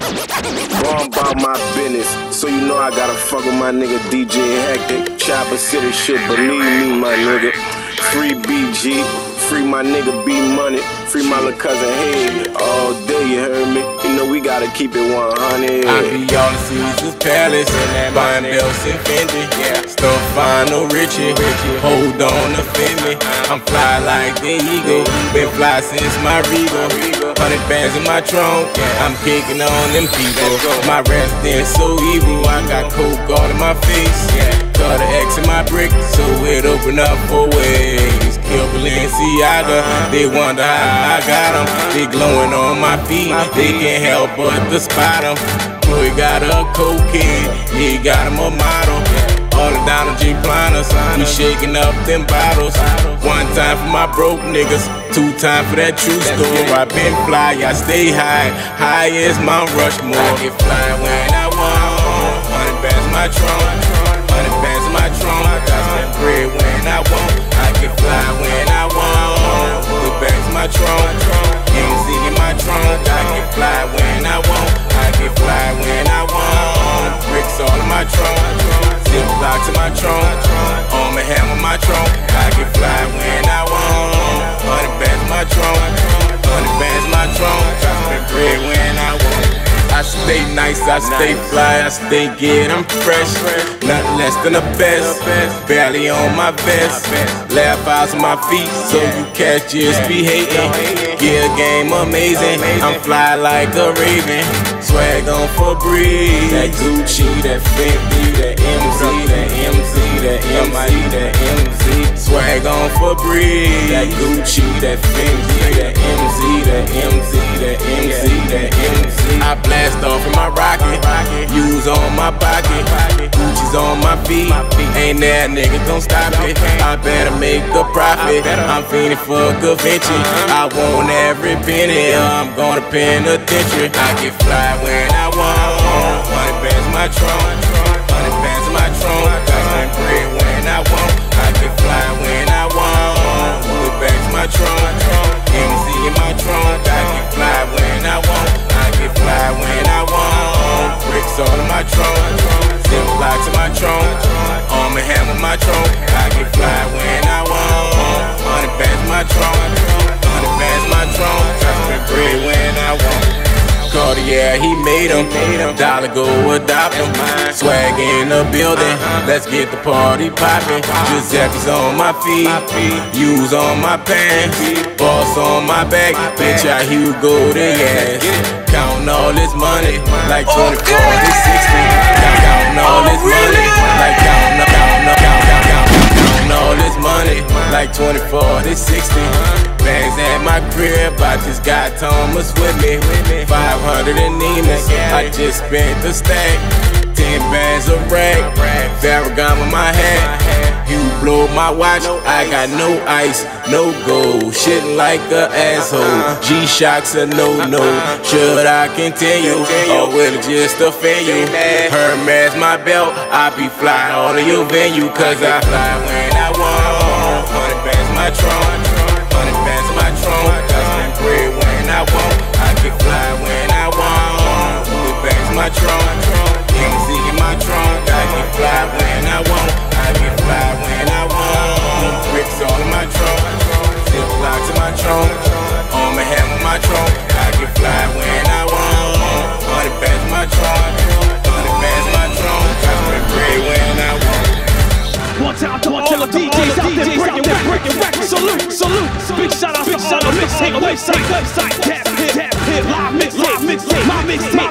Born about my business, so you know I gotta fuck with my nigga DJ Hectic. Chopper City shit, believe me, my nigga. Free BG, free my nigga B Money, free my little cousin Head. All day, you heard me? You know we gotta keep it 100. I be all the Caesar's Palace and that buying belts and Fendi. Yeah, stuff fine, no Richie. Hold on, offend me. I'm fly like the eagle. Been fly since my Regal. Hundred bands in my trunk. I'm kicking on them people. My residence so evil. I got coke all in my face. Cut an X in my brick, so it open up four ways. Kill Balenciaga. They wonder how I got them. They glowing on my feet. They can't help but to spot them. Chloe got a cocaine. He got him a model. All the down G Planners, we shaking up them bottles. One time for my broke niggas, two time for that true store. I been fly, I stay high, high as Mount Rushmore. I get fly when I want, hundred bands my trunk, hundred bands my trunk. I spend bread when I want, I get fly when I want. Put bags my trunk, MZ in my trunk. I get fly when I want, I get fly when I want. Trunk. Hundred bands my. I spend bread when I want. I stay nice, I stay fly, I stay good, I'm fresh. Nothing less than the best. Barely on my vest. Laugh on my feet, so you catch just be hating. Gear game amazing. I'm fly like a raven. Swag on for breeze. That Gucci, that Fendi, that MZ, that MZ, that MZ, that MZ. Swag on for breeze. That Gucci, that Fendi, that MZ, that MZ, that MZ, that MZ. I blast off in my rocket. Use on my pocket. Gucci's on my feet. Ain't that nigga gon' stop it. I better make a profit. I'm fiending for good venture. Uh-huh. I want every penny. I'm gonna attention. I get fly when I want. On my hand with my trunk. I can fly when I want. Hundred in my trunk. Hundred in my trunk. I spend bread when I want. Cartier, he made him. Dollar go adopt him. Swag in the building. Let's get the party poppin'. Giuseppe's on my feet. Use on my pants. Boss on my back. Bitch, I Hugo the ass. Counting all this money. Like 24 to 60. Counting all this oh, money. Like counting, counting all this money. Like 24 to 60. Bags at my crib, I just got Thomas with me. 500 in Neiman, I just spent the stack. 10 bags of rag, Farragon with my hat. You blow my watch, I got no ice, no gold. Shitting like a asshole. G Shock's a no no. Should I continue, or will it just offend you? Hermes my belt, I be fly all to your venue, cause I fly when I Hundred bands my trunk, hundred bands my. I spend bread when I want. I can fly when I want. Bags in my trunk, MZ in my trunk. I can fly when I want. I can fly when I want. Bricks all in my trunk, zip lock to my trunk. On my hand with my trunk. I can fly when Salute, salute. Big shout out to all the mixtape website, website. Tap hip, tap hip, live mixtape, live mixtape, my mixtape.